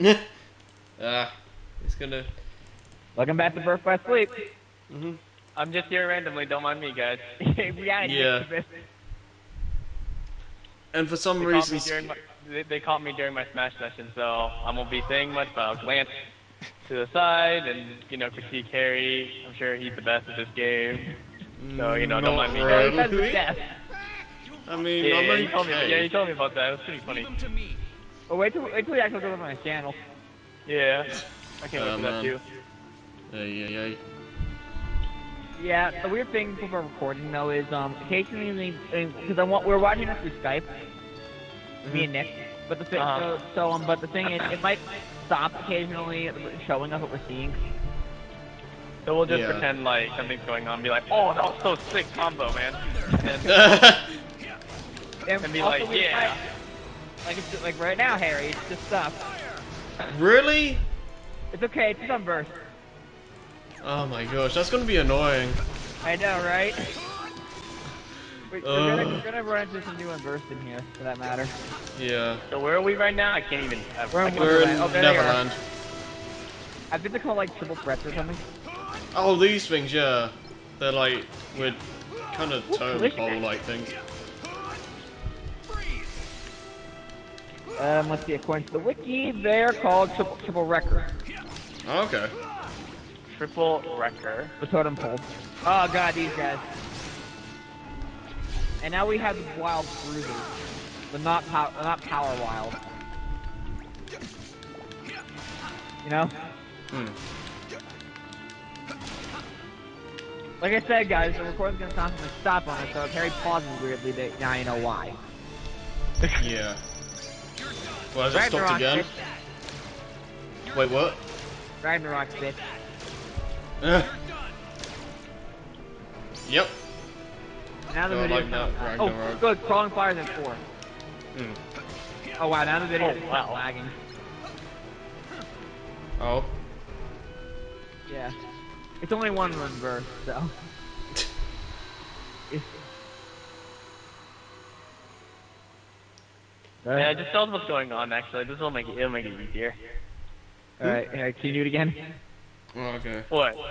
ah, it's gonna. Welcome back to Birth by Sleep. hmm I'm just here randomly. Don't mind me, guys. yeah. Yeah. And for some They reason, during my, they, they caught me during my Smash session, so I won't be saying much, but I'll glance to the side and, you know, critique Harry. I'm sure he's the best at this game. So, you know, don't Not mind me. really. That's death. I mean, Yeah, I'm yeah, okay. you told me, yeah, you told me about that. It was pretty funny. Oh, wait till wait till he actually goes on my channel. Yeah. I can't wait Oh, for that man. too. Hey, hey, hey. Yeah, the weird thing for recording though is um occasionally because I want we're watching this through Skype, me and Nick. But the thing, Uh-huh. so, so um, but the thing is, it might stop occasionally showing us what we're seeing. So we'll just Yeah. pretend like something's going on and be like, oh, that was so sick combo, man. And then, and be also like, we yeah. Might- like it's like right now, Harry, it's just stuff. really? It's okay, it's just burst. Oh my gosh, that's gonna be annoying. I know, right? We- We're gonna, uh. we're gonna run into some new Unversed in here, for that matter. Yeah. So where are we right now? I can't even. I, We're I in can- We're in Oh, there they are. Neverland. I think they're called like triple threats or something. Oh, these things, yeah. They're like, with kind of tone collision. pole-like things. Um, let's see, according to the wiki, they're called triple, triple wrecker. Oh, okay. Triple wrecker. The totem pole. Oh god, these guys. And now we have the wild bruisers. The not power, not power wild. You know? Hmm. Like I said, guys, the recording's gonna constantly stop on us, so if Harry pauses weirdly, they, now you know why. Yeah. Well, has it stopped again? bitch. Wait, what? Ragnarok, bitch. Eh. yep. Now the Oh, I like that, Oh, good. Crawling fires at four. Hmm. Oh wow, now the video Oh, is wow. lagging. Oh. Yeah. It's only one run burst, so. Yeah, just tell us what's going on. Actually, this will make it. It'll make it easier. Alright, alright, can you do it again? Oh, okay. What?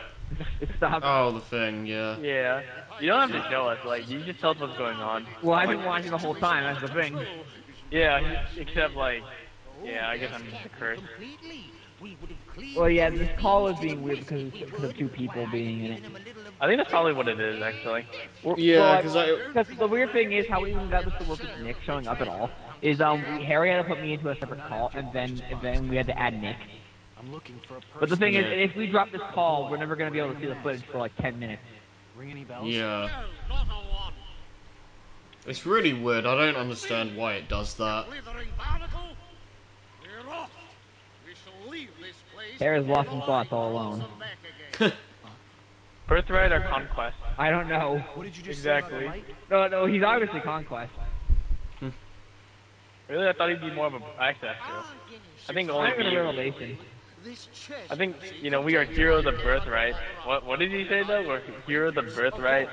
It stopped. Oh, the thing, yeah. Yeah. You don't have to show us. Like, you just tell us what's going on. well, I've been watching the whole time, that's the thing. Yeah. Except like. Yeah, I guess I'm just a curse. Well, yeah, this call is being weird because, because of two people being in it. I think that's probably what it is. Actually. Well, Yeah, well, 'cause I- Because the weird thing is how we even got this to work with Nick showing up at all. Is um Harry had to put me into a separate call, and then and then we had to add Nick. i'm looking for a But the thing is, if we drop this call, we're never gonna be able to see the footage for like 10 minutes. Ring any bells? Yeah. It's really weird. I don't understand why it does that. Harry's lost in thoughts all alone. Birthright or conquest? I don't know. What did you just exactly. No, no, he's obviously conquest. Really, I thought he'd be more of a access. I think only Not even a revelation. I think you know we are heroes of birthright. What what did he say though? We're heroes of birthright.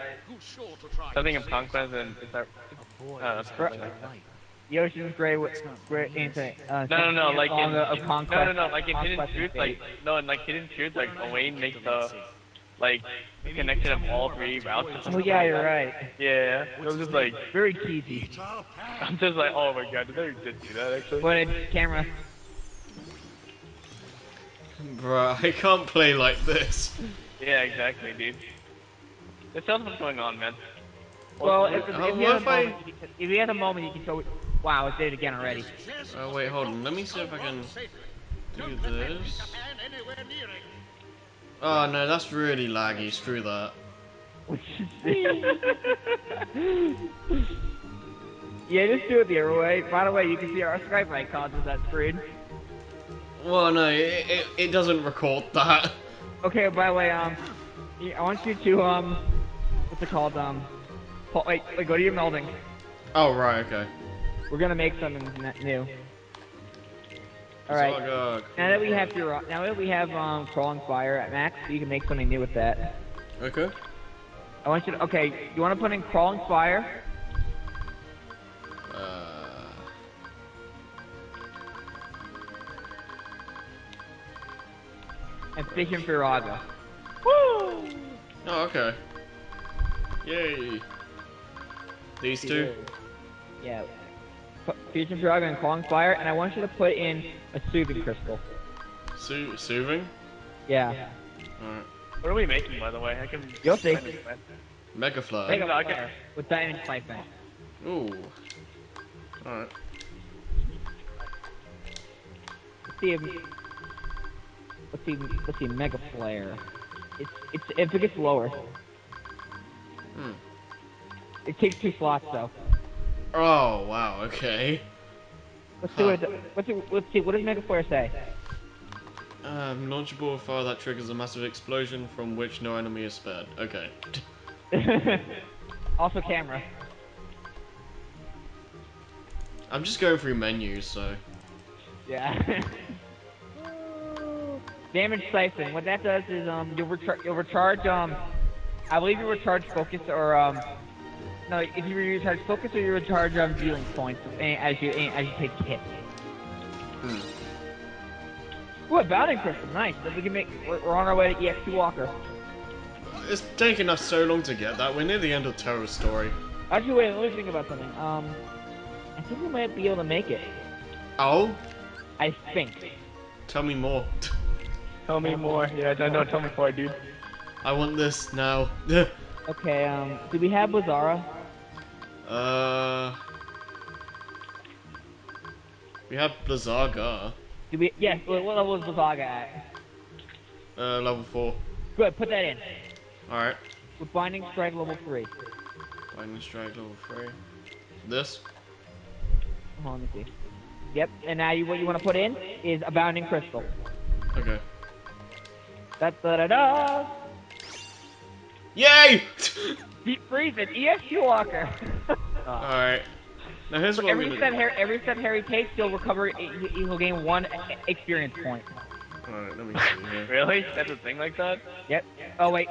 Something of conquest and it's our. Uh, something like that. Yoshin's great, great answer. Uh, No, no, no, like in, song of in- conquest. no, no, no, like in Hidden conquest and Truth, like no, in like Hidden Truth, like Owain makes the like the connection of all three routes. Or Oh yeah, like you're that. right. Yeah, it was just like Very cheesy. I'm just like, oh my god, did they just do that actually? But it's camera. Bruh, I can't play like this. Yeah, exactly, dude. It tells what's going on, man. Well, if, if, uh, if, you have if a I- moment, you can, if you have a moment, you can show. Wow, it did it again already. Oh, wait, hold on. Let me see if I can do this. Oh, no, that's really laggy. Screw that. yeah, just do it the other way. By the way, you can see our Skype icons on that screen. Well, no, it, it, it doesn't record that. Okay, by the way, um, I want you to um, what's it called? Um, wait, wait, go to your melding. Oh, right, okay. We're gonna make something new. All right. Zargog. Now that we have your, now that we have um, crawling fire at max, you can make something new with that. Okay. I want you to, okay, you want to put in crawling fire? Uh, and Fission Firaga. Oh, okay. Yay. These two? Yeah. F- Fission Firaga and Kong Fire, and I want you to put in a soothing crystal. Soo soothing? Yeah. Alright. What are we making, by the way? I can. You'll see. Mega Flare. Mega okay. With Diamond Siphon. Ooh. Alright. Let's see if let's see let's see Mega Flare. It's it's if it gets lower. Hmm. It takes two slots though. Oh, wow, okay. Let's see what it, let's see, let's see what does Mega Flare say. Um, launchable fire that triggers a massive explosion from which no enemy is spared. Okay. also camera. I'm just going through menus, so. Yeah. Damage siphon. What that does is um you'll, retar- you'll recharge um I believe you recharge focus or um no if you recharge focus or you recharge um healing points as you as you take hits. Hmm. Ooh, a bounding crystal. Nice. We can make. We're, we're on our way to EXP Walker. It's taken us so long to get that. We're near the end of Terra's story. Actually, wait. Let me think about something. Um, I think we might be able to make it. Oh? I think. Tell me more. Tell me more. Yeah, I know. Tell me more, dude. I want this now. Okay. Um, do we have Blizzara? Uh. We have Blizzaga. Do we? Yes. What level is Blizzaga at? Uh, level 4. Good. Put that in. Alright. With Binding Strike level three. Binding Strike level 3. This? Hold on, let me see. Yep. And now you, what you want to put in is a Bounding Crystal. Okay. Da da da da. Yay! Deep freeze it. EXP Walker. Alright. Now here's what every we're step Harry, every step Harry takes, he'll recover. he- He'll gain one e- experience point. Alright, let me see here. Really? That's a thing like that? Yep. Oh wait.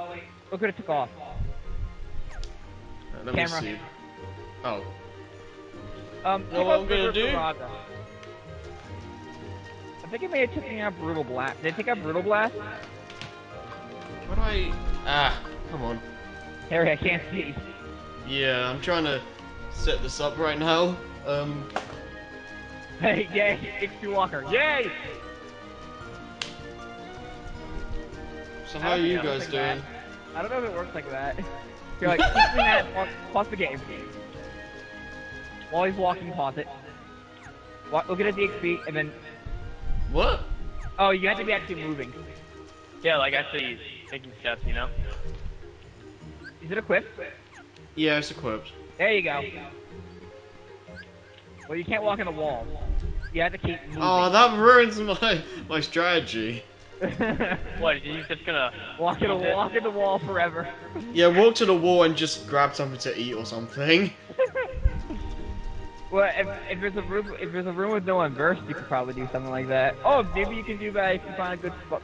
Look what it took off. Let me Camera. see. Oh. Um, Know what I'm gonna do? Firaga. I think it may have taken out Brutal Blast. Did it take out Brutal Blast? What do I... Ah, come on. Harry, I can't see. Yeah, I'm trying to set this up right now. Um, Hey, yay! X2 Walker, yay! so how are you guys doing? that. I don't know if it works like that. You're like, keep doing that, pause, pause the game. While he's walking, pause it. Wa- Look at his XP, and then, What? oh, you have to be actually moving. Yeah, like actually taking steps, you know? Is it equipped? Yeah, it's equipped. There you go. Well, you can't walk in the wall. You have to keep moving. Oh, that ruins my my strategy. What? You're just gonna walk in a walk in the wall forever. Yeah, walk to the wall and just grab something to eat or something. well, if, if there's a room if there's a room with no one burst, you could probably do something like that. Oh, maybe you can do that if you find a good spot.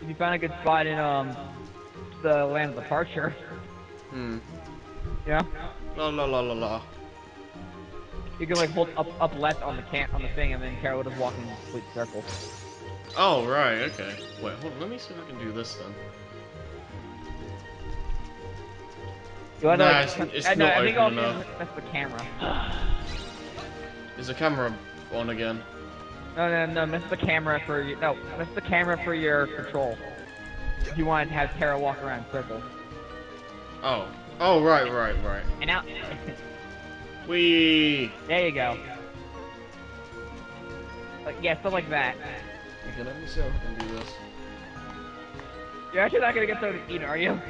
If you find a good spot in um the land of departure. Hmm. Yeah. La la la la la. You can like hold up up left on the can on the thing, and then Carol will just walk in a complete circle. Oh, right, okay. Wait, hold on, let me see if I can do this then. You wanna, Nah, like, it's- it's I, no, not I think open also enough. that's the camera. Is the camera on again? No, no, no, miss the camera for you. No, miss the camera for your control. If you want to have Terra walk around circles. Oh. Oh, right, right, right. And now, We. there you go. Like, yeah, stuff like that. Okay, let me see if I can do this. You're actually not gonna get something to eat, are you?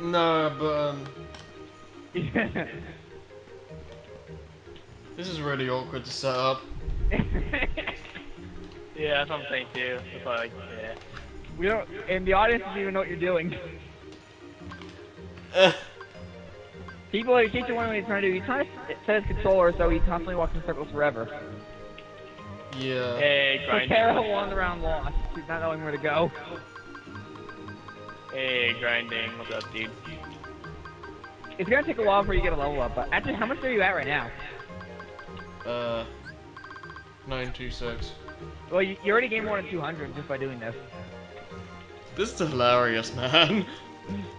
Nah, but um, this is really awkward to set up. Yeah, that's what I'm saying too. It's like, yeah. we don't, and the audience doesn't even know what you're doing. People, in case you're wondering what he's trying to do, he's trying to set his controller so he constantly walks in circles forever. yeah. Hey, So grinding. Terra wanders around lost, she's not knowing where to go. Hey, grinding. What's up, dude? It's gonna take a while before you get a level up, but actually, how much are you at right now? Uh, 926. Well, you, you already gained more than 200 just by doing this. This is hilarious, man.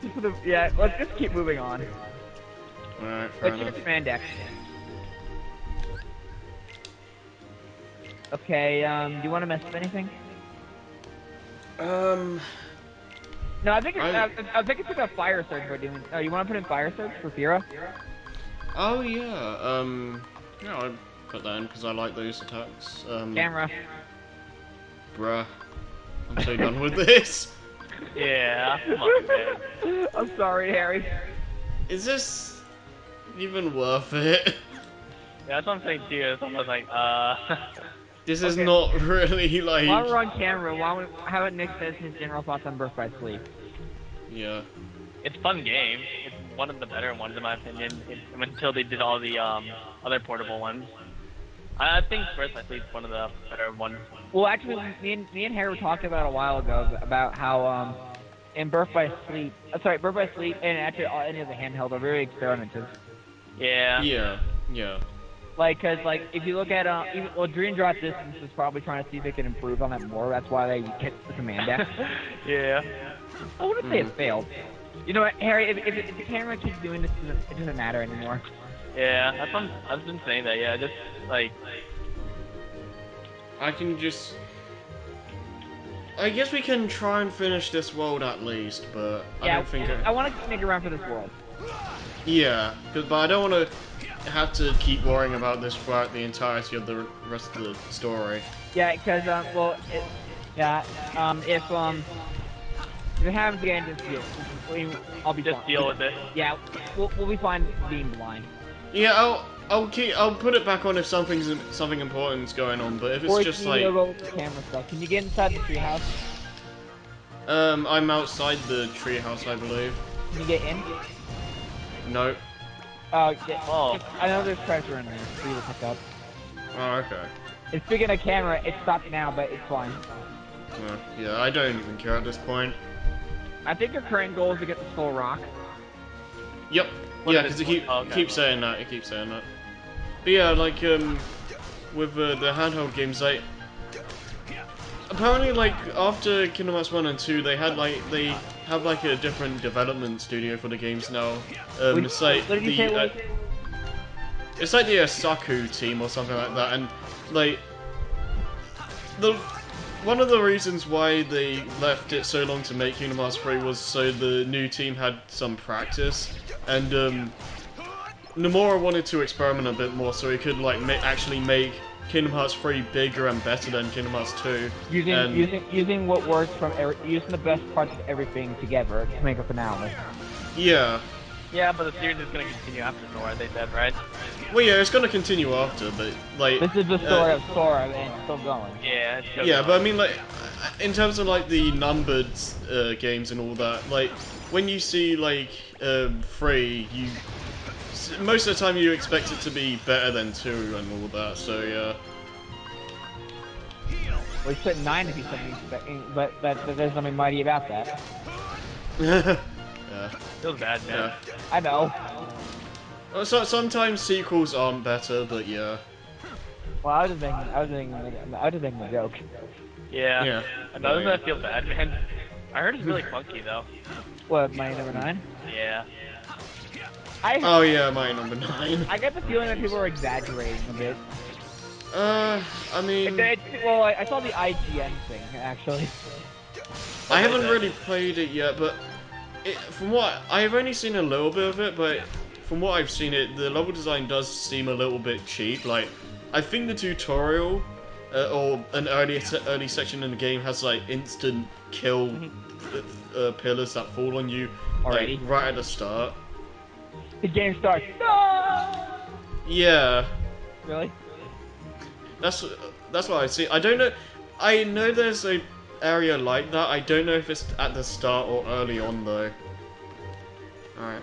Just for the- yeah, let's just keep moving on. Alright, fair Let's enough. get command deck. Okay, um, do you want to mess with anything? Um, No, I think it's, I- I, I think it's like a fire surge we're doing. Oh, you want to put in fire surge for Fira? oh yeah, um, yeah, I'd put that in because I like those attacks. Um, Camera. bruh. I'm so done with this. Yeah. Come on, man. I'm sorry, Harry. Is this even worth it? Yeah, that's what I'm saying too. It's almost like, uh, This is Okay. not really like. While we're on camera, why don't we, how about Nick says his general thoughts on Birth by Sleep? Yeah. it's a fun game. It's one of the better ones in my opinion. It, until they did all the um other portable ones. I I think Birth by Sleep is one of the better ones. Well, actually, me and me and Harry were talking about a while ago about how um, in Birth by Sleep, uh, sorry, Birth by Sleep, and actually all, any of the handheld are very experimental. Yeah. Yeah. Yeah. Like, cause like if you look at uh, even, well, Dream Drop Distance is probably trying to see if they can improve on that more. That's why they get the command deck. yeah. I wouldn't say Mm. it failed. You know what, Harry? If, if, if the camera keeps doing this, it doesn't matter anymore. Yeah. That's what I'm, I've been saying that. Yeah. Just like, I can just. I guess we can try and finish this world at least, but I yeah, don't think. I want to make around for this world. Yeah, 'cause- but I don't want to have to keep worrying about this throughout the entirety of the rest of the story. Yeah, because um, well, it, yeah, um, if um, if it happens again, just deal. I'll be just fine. deal with it. Yeah, we'll, we'll be fine being blind. Yeah, I'll I'll keep I'll put it back on if something's something important's going on, but if it's just you like need to go camera stuff. Can you get inside the treehouse? um I'm outside the treehouse, I believe. Can you get in? No. Oh, yeah. Oh. I know there's treasure in there for you to pick up. Oh, okay. And speaking of camera, it stopped now, but it's fine. Well, yeah, I don't even care at this point. I think your current goal is to get the Skull Rock. Yep. What yeah, because it? it keep Oh, okay. keeps saying that. It keeps saying that. But yeah, like um, with uh, the handheld games, like apparently, like after Kingdom Hearts one and two, they had like they have like a different development studio for the games now. Um, What- it's like what did you the say? uh, it's like the Osaka team or something like that, and like the one of the reasons why they left it so long to make Kingdom Hearts 3 was so the new team had some practice, and um, Nomura wanted to experiment a bit more so he could like ma- actually make Kingdom Hearts 3 bigger and better than Kingdom Hearts 2. Using and- using using what works from using the best parts of everything together to make a finale. Yeah. Yeah, but the series is gonna continue after Nora. They said, right? Well, yeah, it's gonna continue after, but like. This is the uh, story of Sora and it's still going. Yeah. It's still Yeah, going. but I mean, like, in terms of like the numbered uh, games and all that, like when you see like um, three, you most of the time you expect it to be better than two and all that. So yeah, Well, he put nine if he's something, expecting, but but but there's something mighty about that. yeah. feels bad, man. Yeah. I know. Well, so, sometimes sequels aren't better, but yeah. Well, I was just making, I was making, I was just making a joke. Yeah. Yeah. And doesn't Yeah. that feel bad, man? I heard it's really funky though. What, my number nine? Yeah. I Oh yeah, my number nine. I get the feeling that people are exaggerating a bit. Uh, I mean, It, it, well, I, I saw the IGN thing actually. I haven't really played it yet, but it, from what I've only seen a little bit of it, but from what I've seen, it the level design does seem a little bit cheap. Like, I think the tutorial uh, or an early se- early section in the game has like instant kill uh, uh, pillars that fall on you Already. like right at the start. The game starts. No! Yeah, Really? that's that's what I see. I don't know. I know there's a area like that. I don't know if it's at the start or early on though. All right.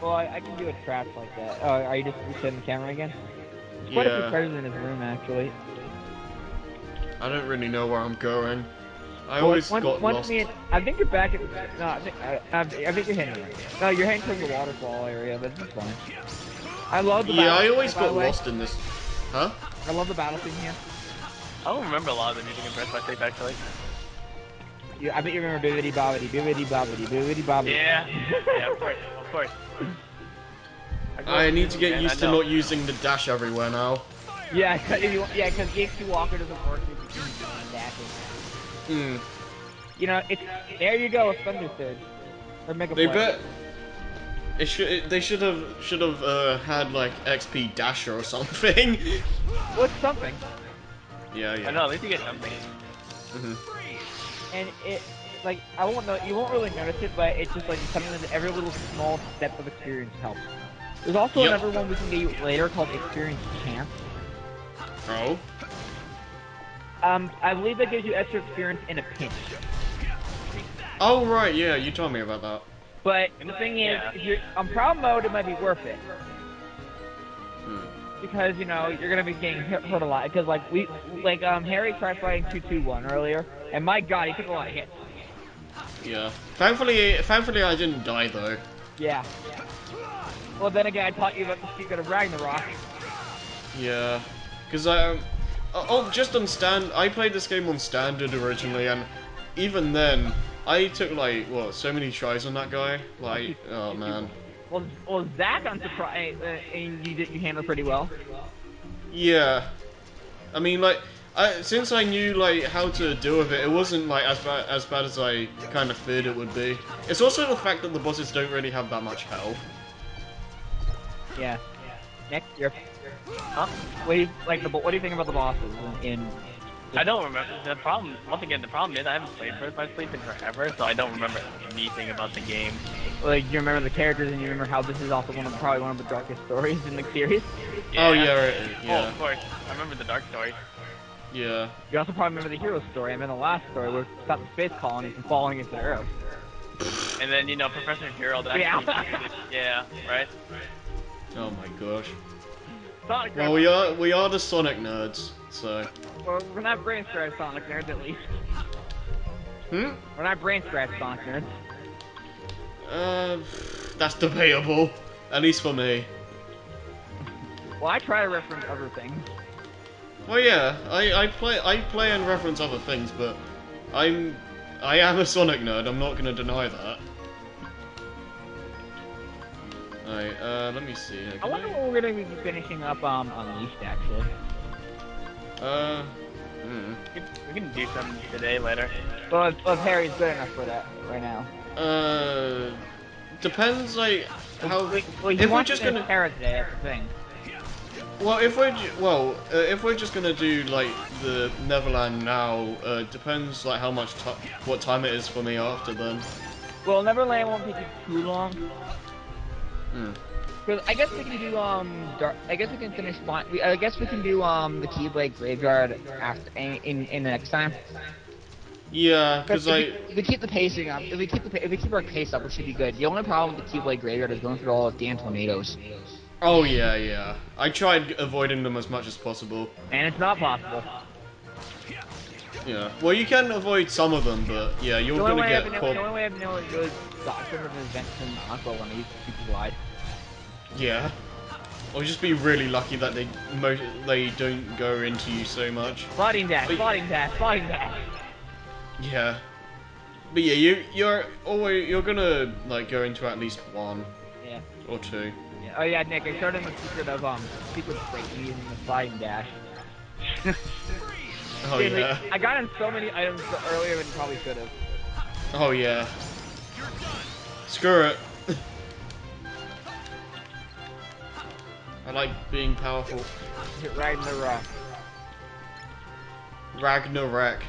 Well, I, I can do a trap like that. Oh, are you just setting the camera again? There's quite a few Yeah. treasures in his room actually. I don't really know where I'm going. I Well, always once, got once lost. I think you're back at. No, I think I, I, I think you're heading. No, you're heading towards the waterfall area, but it's fine. I love the Yeah, I always got lost in this. Huh? I love the battle theme here. I don't remember a lot of the music in Birth by Sleep actually. You, I bet you remember Bibbidi Bobbidi, Bibbidi Bobbidi, Bibbidi Bobbidi. Yeah. yeah, of course, of course. grew I need to get and used to not using the dash everywhere now. Yeah, cause if you, yeah, because EXP Walker doesn't work if you can dashing. Hmm. You know, it's there. You go, Thunder Surge or Mega They bet. It should. It, they should have should have uh, had like XP dasher or something. What's something? Yeah, yeah. I know, at least you get something. Mhm. and it like I won't know you won't really notice it, but it's just like something that every little small step of experience helps. There's also Yep. another one we can get you later called Experience Chance. Oh. Um, I believe that gives you extra experience in a pinch. Oh right, yeah. You told me about that. But the thing is, Yeah. if you're on proud mode, it might be worth it. Because you know you're gonna be getting hit, hurt a lot. Because like we, like um Harry tried fighting two two one earlier, and my God, he took a lot of hits. Yeah. Thankfully, thankfully I didn't die though. Yeah. Well, then again, I taught you about the secret of Ragnarok. Yeah. Because I. Um, oh, oh, just on stand. I played this game on standard originally, and even then, I took like what so many tries on that guy. Like, oh man. Well, well, Zach, I'm surprised, uh, and you did you handled pretty well. Yeah. I mean, like, I, since I knew like how to deal with it, it wasn't like as bad as bad as I kind of feared it would be. It's also the fact that the bosses don't really have that much health. Yeah. Next year. Huh? What do you like? The, what do you think about the bosses in? in I don't remember. The problem, once again, the problem is I haven't played Birth by Sleep in forever, so I don't remember anything about the game. Like you remember the characters and you remember how this is also one of probably one of the darkest stories in the series. Oh yeah, right, Oh, yeah, of course. I remember the dark story. yeah. You also probably remember the hero story. I mean, the last story where we stopped the space colony from falling into the Earth. And then, you know, Professor Gerald actually... Yeah. yeah, right? Oh my gosh. Sonic. Well, we are we are the Sonic nerds, so. Well, we're not brain scratch Sonic nerds at least. Hmm. We're not brain scratch Sonic nerds. Uh, that's debatable. At least for me. Well, I try to reference other things. Well, yeah, I, I play I play and reference other things, but I'm I am a Sonic nerd. I'm not gonna deny that. Alright, uh, let me see. here. I wonder when we're gonna be finishing up um Unleashed actually. Uh, hmm. We can- do something today, later. Well, if, if Harry's good enough for that right now. Uh, depends like how. Well, if we're just gonna, today. That's the thing. well, if we're well, uh, if we're just gonna do like the Neverland now, uh, depends like how much what time it is for me after then. Well, Neverland won't take you too long. Hmm. I guess we can do um, Dar- I guess we can finish. We, I guess we can do um the Keyblade Graveyard after in in, in the next time. Yeah, because if, we, if we keep the pacing up, if we keep the if we keep our pace up, it should be good. The only problem with the Keyblade Graveyard is going through all of damn tornadoes, Oh yeah, yeah. I tried avoiding them as much as possible. and it's not possible. Yeah. Well, you can avoid some of them, but yeah, you're gonna I've get caught. the only way I've been able to really dodge some of the events in Aqua when I use the super slide. Yeah. Or just be really lucky that they mo- they don't go into you so much. Fighting dash, fighting sliding fighting dash. Yeah. But yeah, you you're always you're gonna like go into at least one Yeah. or two. yeah. Oh yeah, Nick, I showed him the secret of um secret breaking using the sliding dash. Oh Dude, like, yeah. I got in so many items earlier than probably should have. Oh yeah. Screw it. I like being powerful. Hit right in the rock, Ragnarok.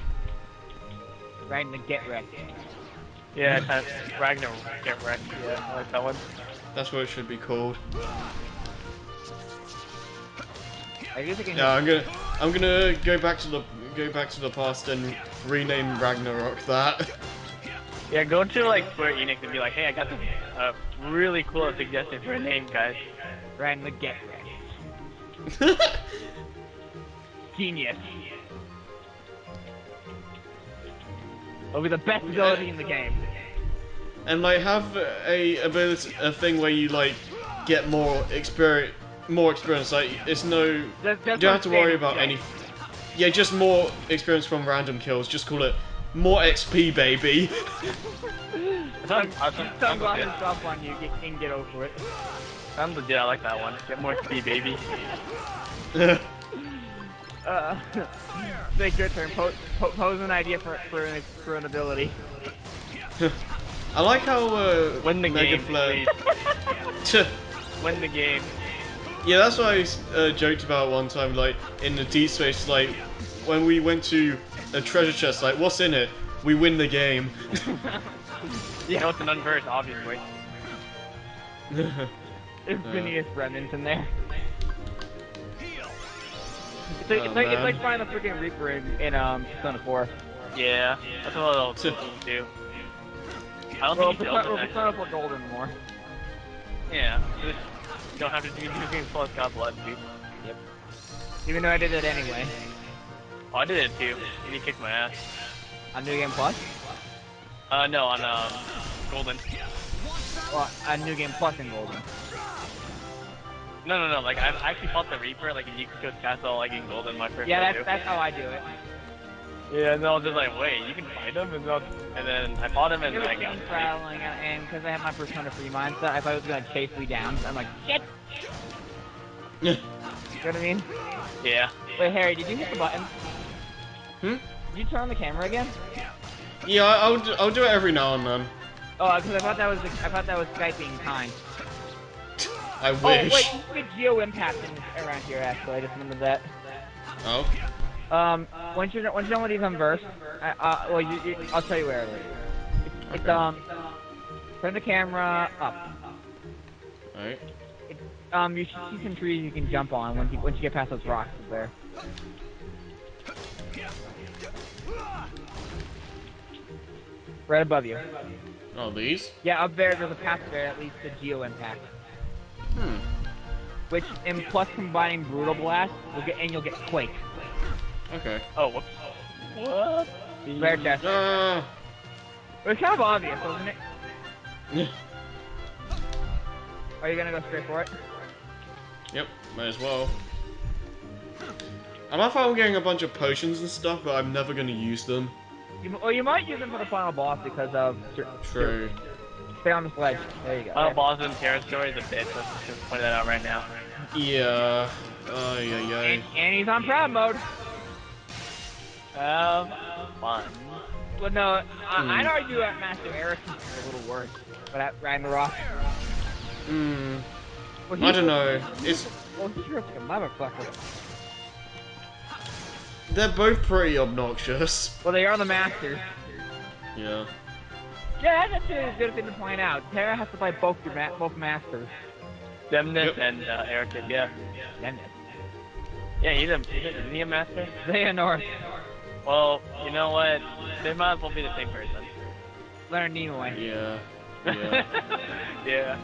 Right in get wrecked. Yeah, kind of Ragnar get wrecked. Yeah, I like that one. That's what it should be called. I guess I can. Yeah, I'm gonna I'm gonna go back to the go back to the past and rename Ragnarok that. Yeah, go to like Square Enix and be like, hey, I got this uh, really cool suggestion for a name, guys. Right in get wrecked. Genius. It'll be the best ability in the game. and like have a ability a thing where you like get more experience more experience. Like it's no, That's, you don't what have to worry about any. Yeah, just more experience from random kills. Just call it more XP, baby. Sunglasses legit. up on you get, and get over it. sounds legit. I like that one. Get more XP, baby. Uh, take your turn. Po- po- pose an idea for for an, for an ability. I like how uh, Win the Mega game, Flare. Win the game. yeah, that's what I uh, joked about one time. Like in the D space, like when we went to a treasure chest. Like, what's in it? We win the game. You know it's an unverse, obviously. There's Uh. Phineas Remnants in there. It's like, Oh, it's, like, it's like finding the freaking Reaper in, in um Persona 4. Yeah, that's a little cool too. I don't Well, think you Persona, built well, it Persona 4 Golden more. Yeah. You don't have to do anything plus God blood, dude. Yep. Even though I did it anyway. Oh, I did it too. And he kicked my ass. On New Game Plus? Uh, no, on um, Golden. Well, on New Game Plus in Golden. No, no, no. Like I I actually fought the Reaper, like in Yukiko's castle, like gold in Golden, my first. Yeah, that's too. that's how I do it. Yeah, and then I was just like, wait, you can fight him, and then, and then I fought him, and It was I got. team traveling, and because I have my Persona 3 mindset, I thought it was gonna chase me down. So I'm like, shit! You know what I mean? Yeah. Wait, Harry, did you hit the button? Hmm? Did you turn on the camera again? Yeah, I- I'll do, I'll do it every now and then. Oh, because I thought that was I thought that was Skype being kind. I wish. Oh wait, you Geo Impact around here. Actually, I just remembered that. Oh. Um, once you're once you're done with these unversed, uh, uh, well, you, you, I'll tell you where it is. It's, it's um, turn the camera up. Alright. Um, you should see some trees you can jump on once you once you get past those rocks there. Right above you. Oh, these? Yeah, up there, there's a path there that leads to Geo Impact. Which, and plus combining Brutal Blast, you'll get and you'll get Quake. Okay. Oh, whoops. What? Rare chest. Uh, It's kind of obvious, isn't it? Are you gonna go straight for it? yep, might as well. I love how I'm getting a bunch of potions and stuff, but I'm never gonna use them. You, well, you might use them for the final boss because of True. Stay on the sledge. There you go. Final boss in Terra Story is a bitch. Let's just point that out right now. Yeah. Oh, yeah, yeah. and he's on proud mode. Have fun. Well, no, I, Hmm. I'd argue that Master Eric is a little worse, but at Ragnarok. Hmm. Well, I don't know. It's Well, he's just a motherfucker. they're both pretty obnoxious. Well, they are the masters. Yeah. Yeah, that's a good thing to point out. Terra has to fight both your ma- both masters. Demnus Yep. and uh, Eric, yeah. Then Yeah, he's a, isn't he a master? Xehanort, Well, you know what? They might as well be the same person. Leonard Nimoy. Yeah. Yeah. yeah.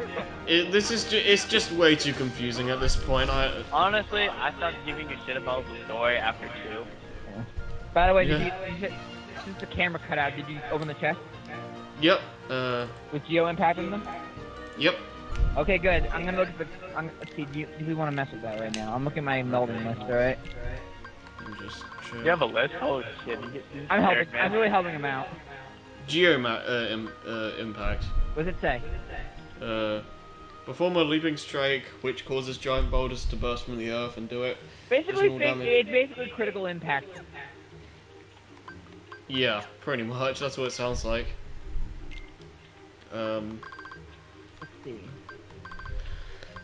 it, this is ju- it's just way too confusing at this point. I Honestly, I stopped giving a shit about the story after two. By the way, did Yeah. you, did you, since the camera cut out, did you open the chest Yep. Uh. with Geo impacting them? Yep. Okay, good. I'm gonna look at the. I'm, let's see. Do, you, do we want to mess with that right now? I'm looking at my melding list. All right. I'm just check. You have a list? Holy shit. You get, you I'm helping. Man. I'm really helping him out. Geo uh, im, uh, impact. What does it say? Uh. Perform a leaping strike, which causes giant boulders to burst from the earth and do it. Basically, Additional think, damage. it's basically critical impact. Yeah, pretty much. That's what it sounds like. Um. Let's see.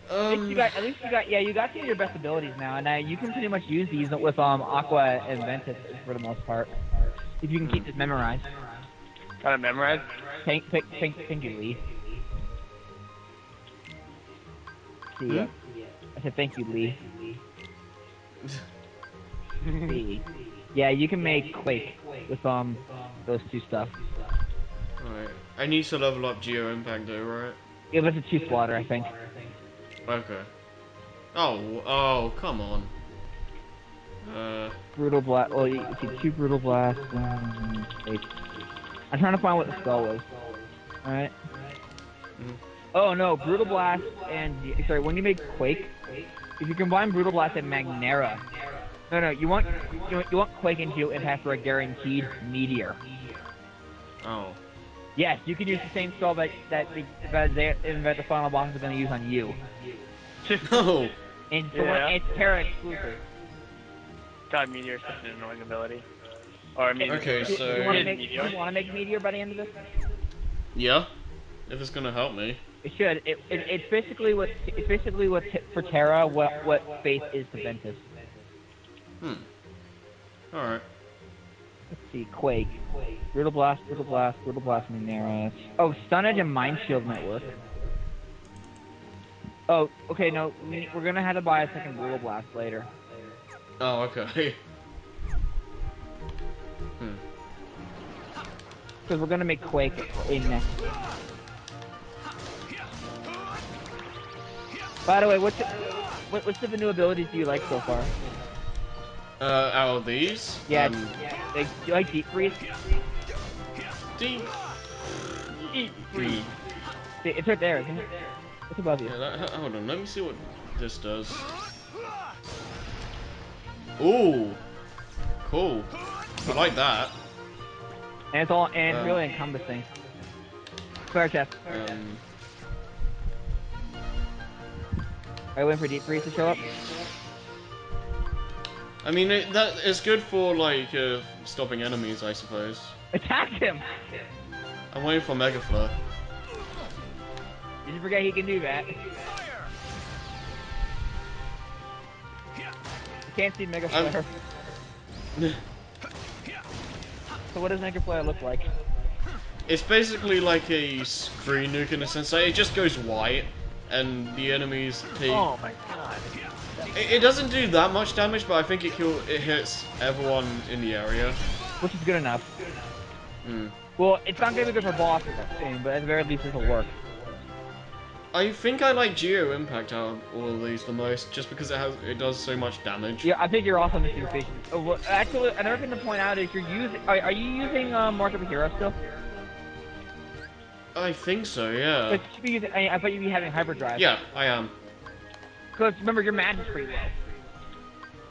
At least Um. you got, at least you got, yeah, you got some of your best abilities now, and uh, you can pretty much use these with um Aqua and Ventus for the most part, if you can keep this memorized. Got it memorized? Thank, thank, thank, thank you, Lee. See ya. I said thank you, Lee. Lee. Yeah, you can make Quake with um those two stuff. Alright. I need to level up Geo Impact though, right? It was a two slaughter, I think. Okay. Oh, oh, come on. Uh, Brutal blast. Well, you see two brutal blasts. Um. I'm trying to find what the spell was. All right. Mhm. Oh no, brutal blast and sorry. When you make quake, If you combine Brutal Blast and Magnera, no, no, you want you want, you want Quake and Geo Impact for a guaranteed Meteor. Oh. Yes, you can use the same spell that that the that, they, that the final boss is going to use on you. No. And it's, the Yeah. one, it's Terra exclusive. God, Meteor is such an annoying ability. Or Meteor. Okay, Do- so- do you want to make Meteor. you want to make Meteor by the end of this? Yeah. If it's gonna help me. It should. It, it, it's basically what it's basically what for Terra what what Faith is to Ventus. Hmm. All right. Let's see, Quake, Brutal Blast, Brutal Blast, Brutal Blast, Magnera. Oh, Stun Edge and Mind Shield might work. Oh, okay, no, we- we're gonna have to buy a second Brutal Blast later. Oh, okay. Hmm. Because we're gonna make Quake in next. By the way, what's the, what, what's the new abilities do you like so far? Uh, out of these? Yeah, Um, like, do you like Deep Freeze? deep. Eat Hmm. free. See, It's right there, isn't it? It's above you. Yeah, that, hold on, let me see what this does. Ooh. Cool. I like that. And it's all and Um, really encompassing. Clear chest. Um, Are you waiting for Deep Freeze to show up? I mean, it, that it's good for like uh, stopping enemies, I suppose. Attack him! I'm waiting for Mega Flare. Did you forget he can do that? You can't see Mega Flare. So what does Mega Flare look like? It's basically like a screen nuke in a sense. It just goes white, and the enemies take. Oh my god. It, it doesn't do that much damage, but I think it kill it hits everyone in the area. Which is good enough. Hmm. Well, it's not gonna be good for bosses, I think, but at the very least it'll work. I think I like Geo Impact out of all of these the most, just because it has it does so much damage. Yeah, I think you're also missing Vision. Oh, well, actually, another thing to point out is you're using. Are, are you using um, Mark of a Hero still? I think so, yeah. But you should be using. I, I thought you'd be having Hyperdrive. Yeah, I am. Because remember, your magic's pretty low.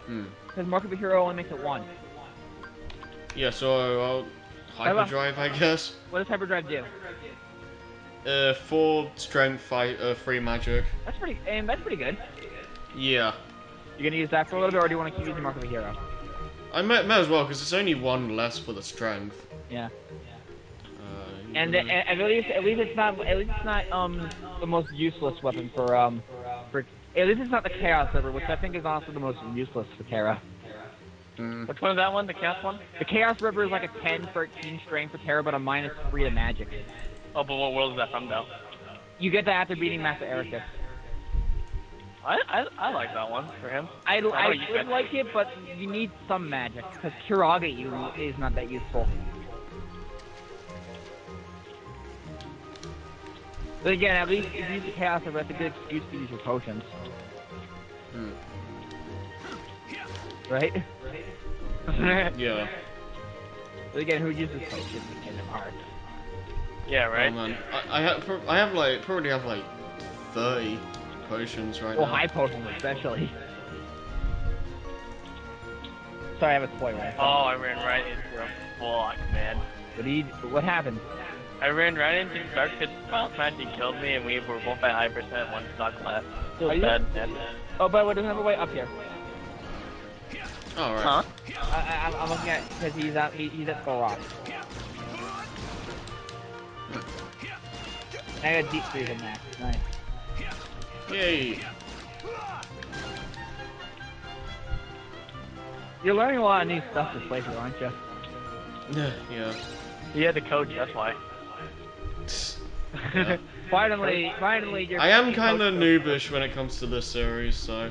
Hmm. Because Mark of a Hero only makes it one. Yeah, so I'll hyperdrive, I guess. What does Hyperdrive do? Uh, four strength, five, uh, three magic. That's pretty. And that's pretty good. Yeah, You're gonna use that for a little bit, or do you want to keep using Mark of a Hero? I might, might as well because it's only one less for the strength. Yeah. Uh, And uh, at at least, at least it's not. At least it's not um the most useless weapon for um for. At least it's not the Chaos Ripper, which I think is also the most useless for Terra. mm, Which one is that one? The chaos one? The Chaos Ripper is like a 10, 13 strain for Terra, but a minus 3 to magic. Oh, but what world is that from though? You get that after beating Master Eraqus. I I, I like that one for him. I, I, I would like it, but you need some magic, because Kiraga you is not that useful. But again, at least if you use the Chaos Ripper, that's a good excuse to use your potions, mm, right? yeah. but again, who uses potions in Kingdom Hearts? yeah, right. Oh man, I, I have I have like probably have like thirty potions right Well, now. high potions especially. Sorry, I have a toy right. Oh, I ran right into a block, man. What do you? What happened? I ran right into Dark Pit Wild Magic killed me, and we were both at high percent, one stock left. Still Are you- dead, man. Oh, by the way, there's another way up here. All right. Huh? I, I, I'm- I'm looking at because he's at he, he's at Skull Rock. I got deep freeze in that. Nice. Yay. You're learning a lot of new stuff this playthrough, aren't you? yeah. He had the coach, that's why. Yeah. finally, finally. I am kind of noobish when it comes to this series, so